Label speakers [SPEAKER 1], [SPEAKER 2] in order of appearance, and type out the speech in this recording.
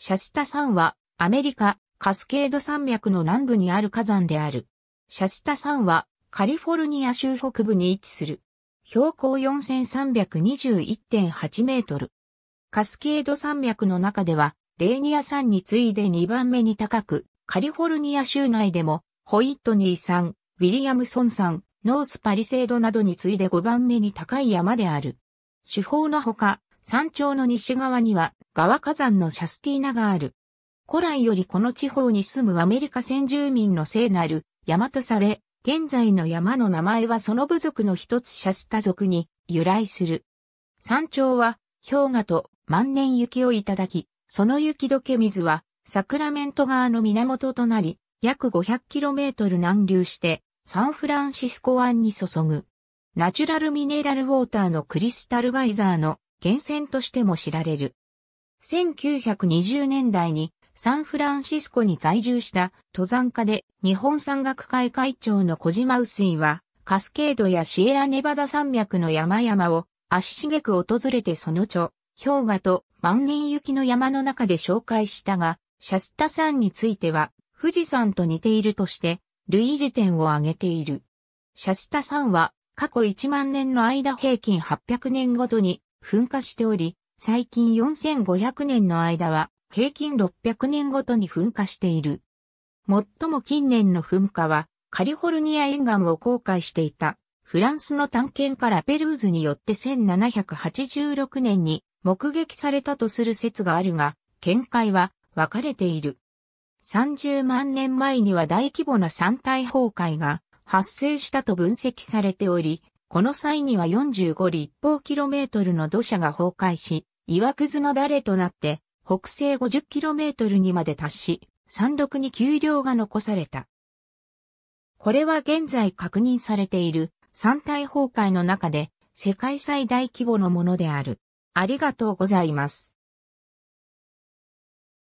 [SPEAKER 1] シャスタ山はアメリカカスケード山脈の南部にある火山である。シャスタ山はカリフォルニア州北部に位置する。標高4321.8メートル。カスケード山脈の中では、レーニア山に次いで2番目に高く、カリフォルニア州内でも、ホイットニー山、ウィリアムソン山、ノースパリセードなどに次いで5番目に高い山である。主峰のほか、山頂の西側には、側火山のシャスティーナがある。古来よりこの地方に住むアメリカ先住民の聖なる山とされ、現在の山の名前はその部族の一つシャスタ族に由来する。山頂は氷河と万年雪をいただき、その雪解け水はサクラメント川の源となり、約 500km 南流してサンフランシスコ湾に注ぐ。ナチュラルミネラルウォーターのクリスタルガイザーの源泉としても知られる。1920年代にサンフランシスコに在住した登山家で日本山岳会会長の小島臼井はカスケードやシエラネバダ山脈の山々を足しげく訪れてその著、氷河と万年雪の山の中で紹介したが、シャスタ山については富士山と似ているとして類似点を挙げている。シャスタ山は過去1万年の間平均800年ごとに噴火しており、最近4500年の間は平均600年ごとに噴火している。最も近年の噴火は、カリフォルニア沿岸を航海していた、フランスの探検からペルーズによって1786年に目撃されたとする説があるが、見解は分かれている。30万年前には大規模な山体崩壊が発生したと分析されており、この際には45立方キロメートルの土砂が崩壊し、岩屑のだれとなって北西50キロメートルにまで達し、山麓に丘陵が残された。これは現在確認されている山体崩壊の中で世界最大規模のものである。ありがとうございます。